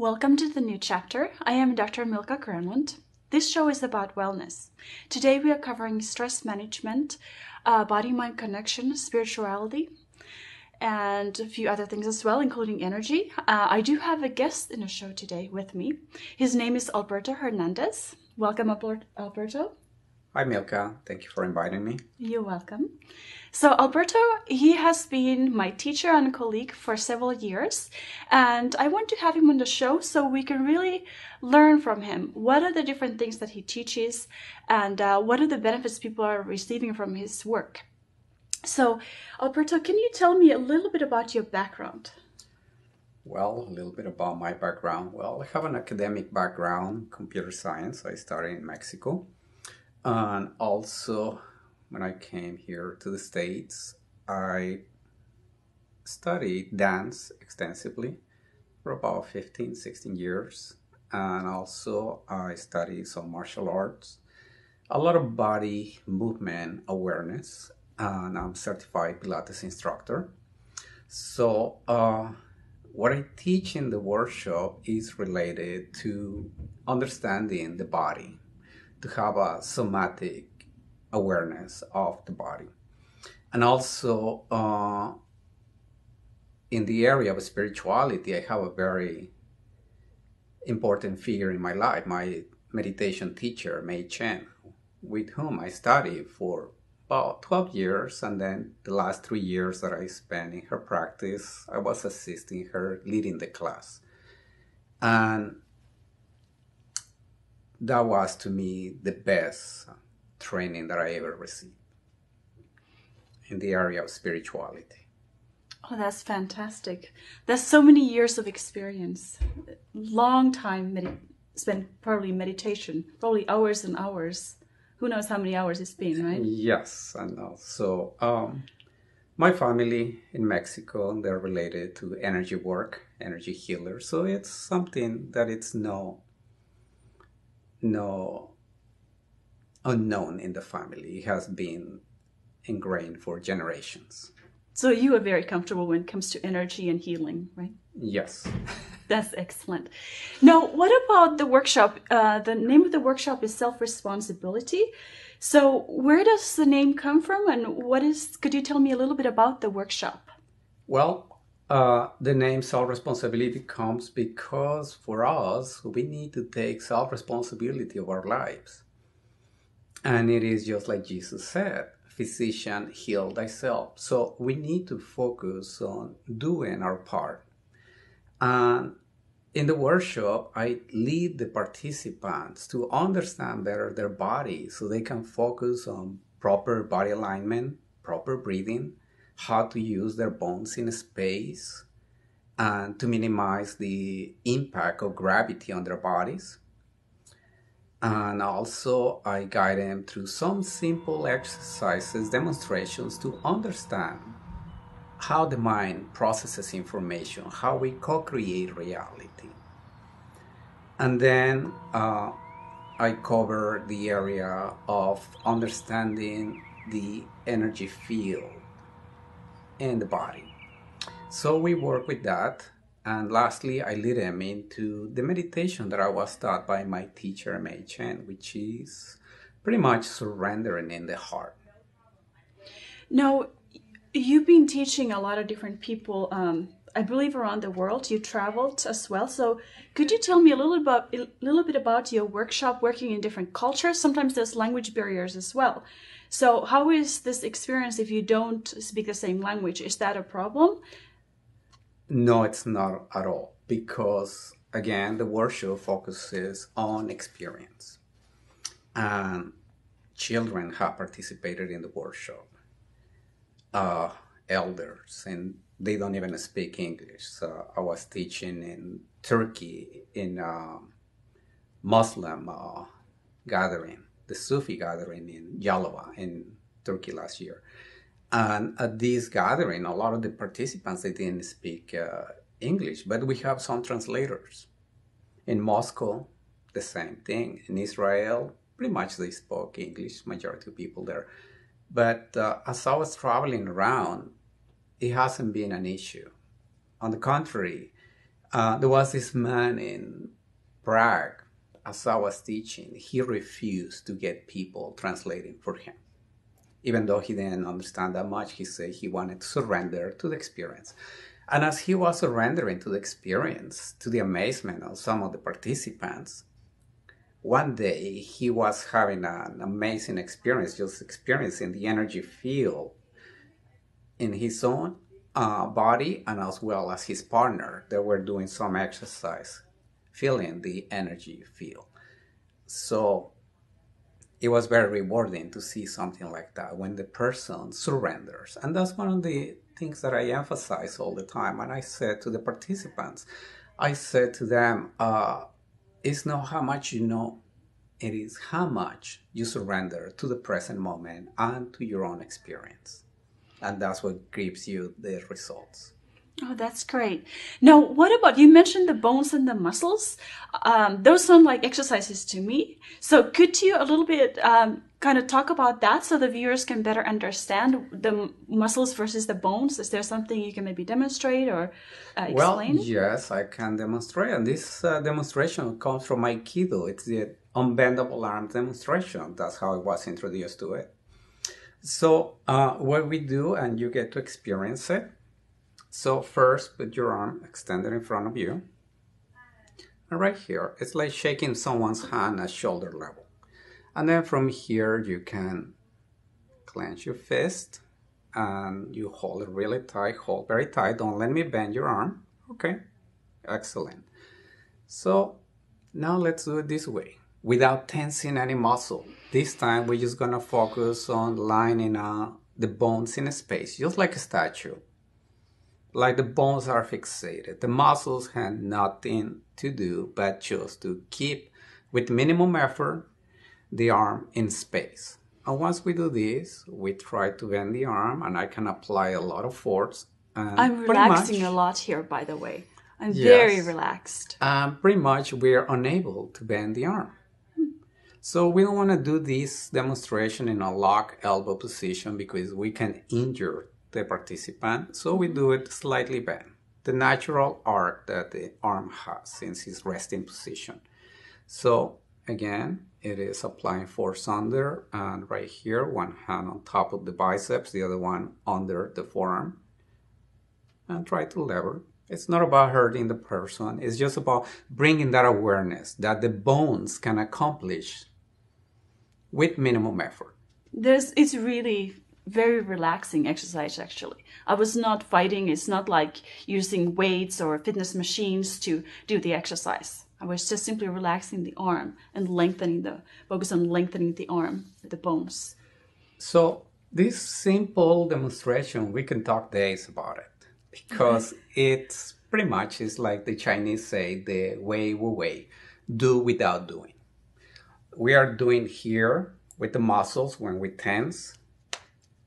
Welcome to the new chapter. I am Dr. Milka Granlund. This show is about wellness. Today we are covering stress management, uh, body mind connection, spirituality, and a few other things as well, including energy. Uh, I do have a guest in the show today with me. His name is Alberto Hernandez. Welcome, Alberto. Hi, Milka. Thank you for inviting me. You're welcome. So, Alberto, he has been my teacher and colleague for several years, and I want to have him on the show so we can really learn from him. What are the different things that he teaches, and uh, what are the benefits people are receiving from his work? So, Alberto, can you tell me a little bit about your background? Well, a little bit about my background. Well, I have an academic background, computer science. I studied in Mexico. And also, when I came here to the States, I studied dance extensively for about 15, 16 years. And also, I studied some martial arts, a lot of body movement awareness, and I'm certified Pilates instructor. So, uh, what I teach in the workshop is related to understanding the body to have a somatic awareness of the body. And also, uh, in the area of spirituality, I have a very important figure in my life, my meditation teacher, Mei Chen, with whom I studied for about 12 years. And then the last three years that I spent in her practice, I was assisting her, leading the class. And that was to me the best training that I ever received in the area of spirituality. Oh, that's fantastic. That's so many years of experience. Long time med- spent probably meditation, probably hours and hours. Who knows how many hours it's been, right? Yes, and also um, my family in Mexico, they're related to energy work, energy healers. So it's something that it's no no unknown in the family. It has been ingrained for generations. So you are very comfortable when it comes to energy and healing, right? Yes. That's excellent. Now, what about the workshop? Uh, the name of the workshop is Self Responsibility. So, where does the name come from, and what is? Could you tell me a little bit about the workshop? Well, uh, the name self responsibility comes because for us, we need to take self responsibility of our lives. And it is just like Jesus said physician, heal thyself. So we need to focus on doing our part. And in the workshop, I lead the participants to understand better their body so they can focus on proper body alignment, proper breathing, how to use their bones in space and to minimize the impact of gravity on their bodies. And also, I guide them through some simple exercises, demonstrations to understand how the mind processes information, how we co create reality. And then uh, I cover the area of understanding the energy field in the body. So we work with that. And lastly, I lead them into the meditation that I was taught by my teacher, Mei Chen, which is pretty much surrendering in the heart. Now, you've been teaching a lot of different people, um, I believe, around the world. You traveled as well. So, could you tell me a little about a little bit about your workshop working in different cultures? Sometimes there's language barriers as well. So, how is this experience if you don't speak the same language? Is that a problem? No, it's not at all. Because, again, the workshop focuses on experience. And children have participated in the workshop, uh, elders, and they don't even speak English. So I was teaching in Turkey in a Muslim uh, gathering the Sufi gathering in Yalova in Turkey last year. And at this gathering, a lot of the participants they didn't speak uh, English, but we have some translators. In Moscow, the same thing. In Israel, pretty much they spoke English, majority of people there. But uh, as I was traveling around, it hasn't been an issue. On the contrary, Uh, there was this man in Prague, as I was teaching, he refused to get people translating for him. Even though he didn't understand that much, he said he wanted to surrender to the experience. And as he was surrendering to the experience, to the amazement of some of the participants, one day he was having an amazing experience, just experiencing the energy field in his own uh, body and as well as his partner. They were doing some exercise, feeling the energy field. So it was very rewarding to see something like that when the person surrenders. And that's one of the things that I emphasize all the time. And I said to the participants, I said to them, uh, it's not how much you know, it is how much you surrender to the present moment and to your own experience. And that's what gives you the results. Oh, that's great. Now, what about you mentioned the bones and the muscles? Um, those sound like exercises to me. So, could you a little bit um, kind of talk about that so the viewers can better understand the muscles versus the bones? Is there something you can maybe demonstrate or uh, explain? Well, yes, I can demonstrate. And this uh, demonstration comes from Aikido. It's the unbendable arm demonstration. That's how I was introduced to it. So, uh, what we do, and you get to experience it so first, put your arm extended in front of you. And right here, it's like shaking someone's hand at shoulder level. And then from here, you can clench your fist and you hold it really tight. Hold very tight. Don't let me bend your arm. Okay, excellent. So now let's do it this way without tensing any muscle. This time, we're just gonna focus on lining up the bones in a space, just like a statue like the bones are fixated. The muscles have nothing to do but just to keep, with minimum effort, the arm in space. And once we do this, we try to bend the arm, and I can apply a lot of force. I'm relaxing much, a lot here, by the way. I'm yes, very relaxed. Um, pretty much, we're unable to bend the arm. So we don't want to do this demonstration in a lock elbow position because we can injure the participant, so we do it slightly bent, the natural arc that the arm has since it's resting position. So again, it is applying force under and right here, one hand on top of the biceps, the other one under the forearm. And try to lever. It's not about hurting the person. It's just about bringing that awareness that the bones can accomplish with minimum effort. This is really very relaxing exercise actually. I was not fighting, it's not like using weights or fitness machines to do the exercise. I was just simply relaxing the arm and lengthening the focus on lengthening the arm, the bones. So this simple demonstration, we can talk days about it because it's pretty much is like the Chinese say, the way wu wei, do without doing. We are doing here with the muscles when we tense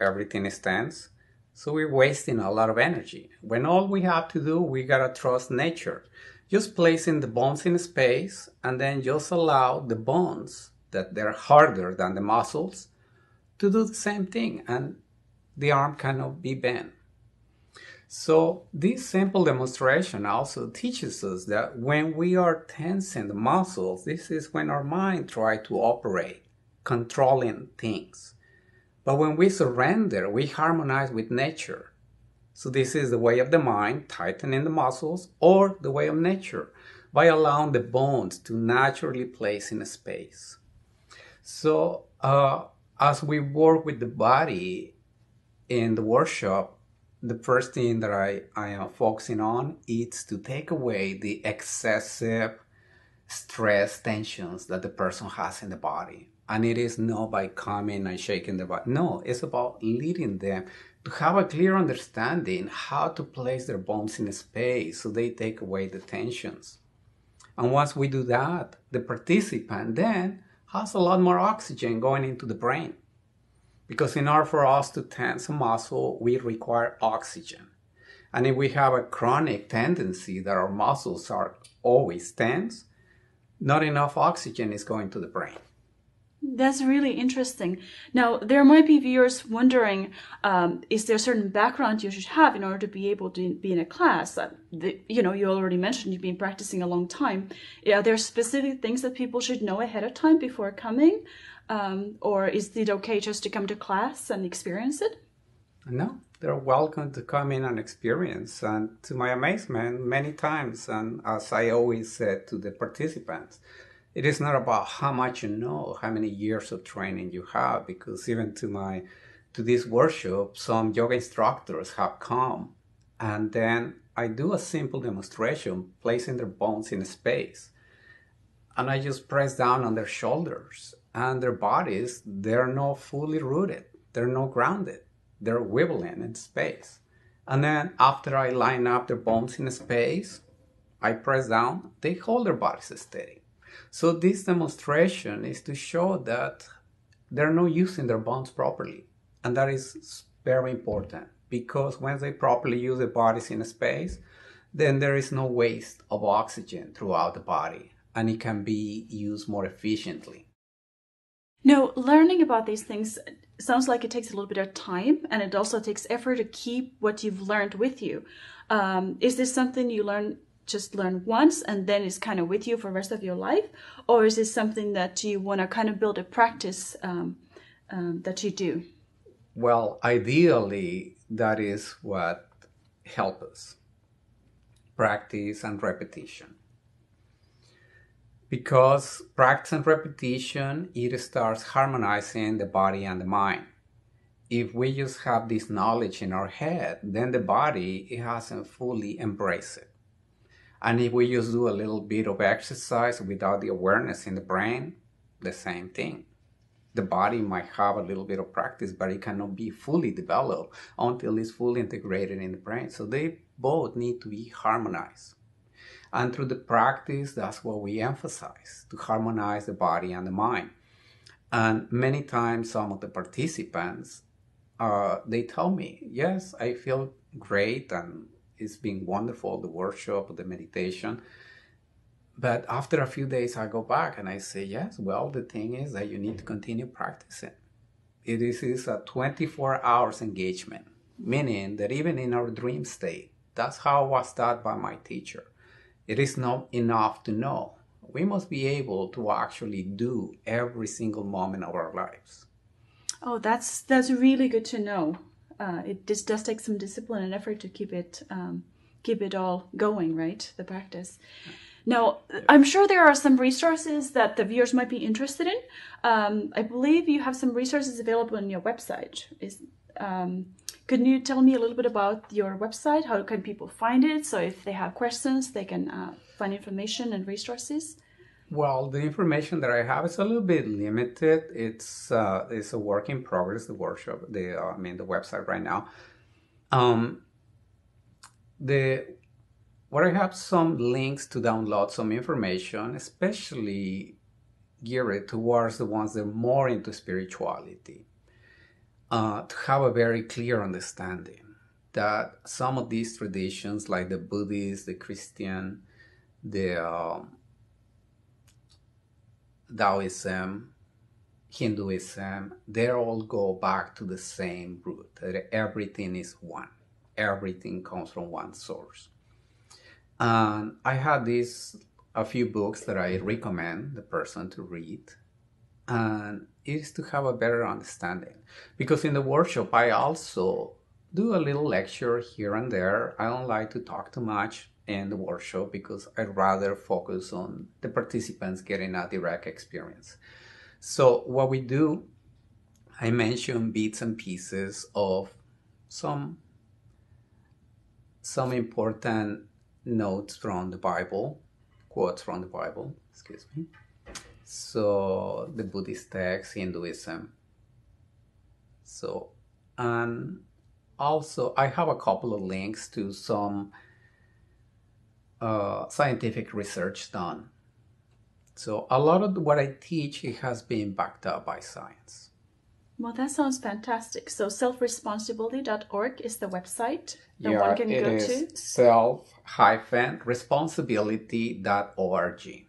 everything stands. So we're wasting a lot of energy. When all we have to do, we gotta trust nature. Just placing the bones in space and then just allow the bones that they're harder than the muscles to do the same thing and the arm cannot be bent. So this simple demonstration also teaches us that when we are tensing the muscles, this is when our mind tries to operate, controlling things. But when we surrender, we harmonize with nature. So this is the way of the mind, tightening the muscles, or the way of nature, by allowing the bones to naturally place in a space. So uh, as we work with the body in the workshop, the first thing that I, I am focusing on is to take away the excessive stress tensions that the person has in the body and it is not by coming and shaking the body. No, it's about leading them to have a clear understanding how to place their bones in space so they take away the tensions. And once we do that, the participant then has a lot more oxygen going into the brain. Because in order for us to tense a muscle, we require oxygen. And if we have a chronic tendency that our muscles are always tense, not enough oxygen is going to the brain. That's really interesting. Now, there might be viewers wondering um, is there a certain background you should have in order to be able to be in a class? Uh, the, you know, you already mentioned you've been practicing a long time. Are there specific things that people should know ahead of time before coming? Um, or is it okay just to come to class and experience it? No, they're welcome to come in and experience. And to my amazement, many times, and as I always said to the participants, it is not about how much you know, how many years of training you have, because even to my to this workshop, some yoga instructors have come and then I do a simple demonstration, placing their bones in space. And I just press down on their shoulders and their bodies, they're not fully rooted. They're not grounded. They're wibbling in space. And then after I line up their bones in space, I press down, they hold their bodies steady. So this demonstration is to show that they're not using their bones properly. And that is very important because when they properly use the bodies in space, then there is no waste of oxygen throughout the body and it can be used more efficiently. Now, learning about these things sounds like it takes a little bit of time and it also takes effort to keep what you've learned with you. Um, is this something you learn just learn once and then it's kind of with you for the rest of your life? Or is it something that you want to kind of build a practice um, um, that you do? Well, ideally, that is what helps us practice and repetition. Because practice and repetition, it starts harmonizing the body and the mind. If we just have this knowledge in our head, then the body it hasn't fully embraced it. And if we just do a little bit of exercise without the awareness in the brain, the same thing. The body might have a little bit of practice, but it cannot be fully developed until it's fully integrated in the brain. So they both need to be harmonized. And through the practice, that's what we emphasize to harmonize the body and the mind. And many times, some of the participants, uh, they tell me, yes, I feel great and it's been wonderful, the workshop, the meditation. But after a few days, I go back and I say, yes, well, the thing is that you need to continue practicing. It is, is a 24 hours engagement, meaning that even in our dream state, that's how I was taught by my teacher. It is not enough to know. We must be able to actually do every single moment of our lives. Oh, that's that's really good to know uh, it just does take some discipline and effort to keep it um, keep it all going, right? The practice. Now, I'm sure there are some resources that the viewers might be interested in. Um, I believe you have some resources available on your website. Is um, could you tell me a little bit about your website? How can people find it? So if they have questions, they can uh, find information and resources. Well, the information that I have is a little bit limited. It's uh, it's a work in progress. The workshop, the uh, I mean, the website right now. Um, the where I have some links to download some information, especially geared towards the ones that are more into spirituality, uh, to have a very clear understanding that some of these traditions, like the Buddhist, the Christian, the um, Taoism, Hinduism, they all go back to the same root. Everything is one. Everything comes from one source. And I had these a few books that I recommend the person to read, and it is to have a better understanding. Because in the workshop, I also do a little lecture here and there. I don't like to talk too much in the workshop because I'd rather focus on the participants getting a direct experience. So what we do, I mention bits and pieces of some some important notes from the Bible, quotes from the Bible, excuse me. So the Buddhist text, Hinduism. So and also I have a couple of links to some uh, scientific research done. So a lot of what I teach it has been backed up by science. Well, that sounds fantastic. So selfresponsibility.org is the website that yeah, one can it go is to. Self-responsibility.org.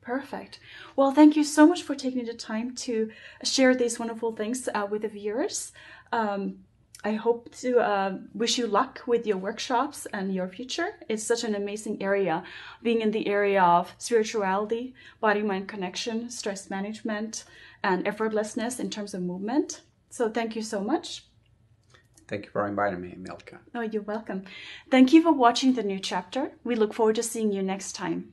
Perfect. Well, thank you so much for taking the time to share these wonderful things uh, with the viewers. Um, I hope to uh, wish you luck with your workshops and your future. It's such an amazing area, being in the area of spirituality, body mind connection, stress management, and effortlessness in terms of movement. So, thank you so much. Thank you for inviting me, Milka. Oh, you're welcome. Thank you for watching the new chapter. We look forward to seeing you next time.